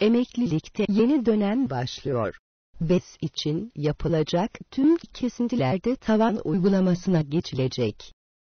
Emeklilikte yeni dönem başlıyor. BES için yapılacak tüm kesintilerde tavan uygulamasına geçilecek.